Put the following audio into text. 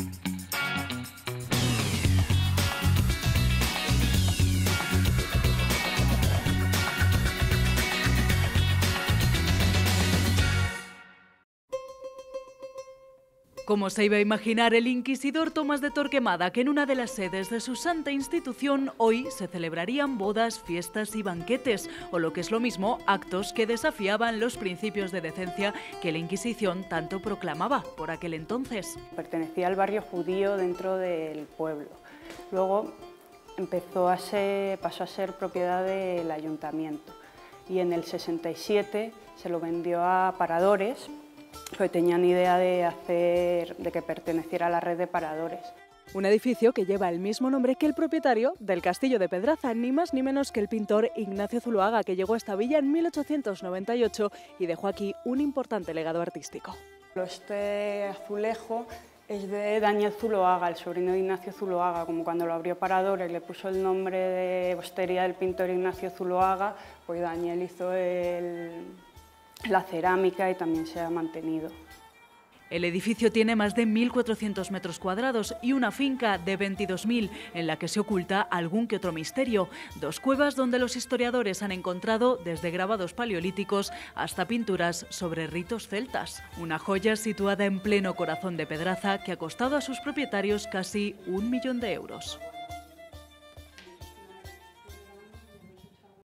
you Como se iba a imaginar el inquisidor Tomás de Torquemada que en una de las sedes de su santa institución hoy se celebrarían bodas, fiestas y banquetes, o lo que es lo mismo, actos que desafiaban los principios de decencia que la Inquisición tanto proclamaba por aquel entonces. Pertenecía al barrio judío dentro del pueblo. Luego empezó a ser, pasó a ser propiedad del ayuntamiento y en el 67 se lo vendió a paradores que tenían idea de hacer, de que perteneciera a la red de paradores. Un edificio que lleva el mismo nombre que el propietario del castillo de Pedraza, ni más ni menos que el pintor Ignacio Zuloaga, que llegó a esta villa en 1898 y dejó aquí un importante legado artístico. Este azulejo es de Daniel Zuloaga, el sobrino de Ignacio Zuloaga, como cuando lo abrió Paradores le puso el nombre de postería del pintor Ignacio Zuloaga, pues Daniel hizo el, la cerámica y también se ha mantenido. El edificio tiene más de 1.400 metros cuadrados y una finca de 22.000 en la que se oculta algún que otro misterio. Dos cuevas donde los historiadores han encontrado desde grabados paleolíticos hasta pinturas sobre ritos celtas. Una joya situada en pleno corazón de Pedraza que ha costado a sus propietarios casi un millón de euros.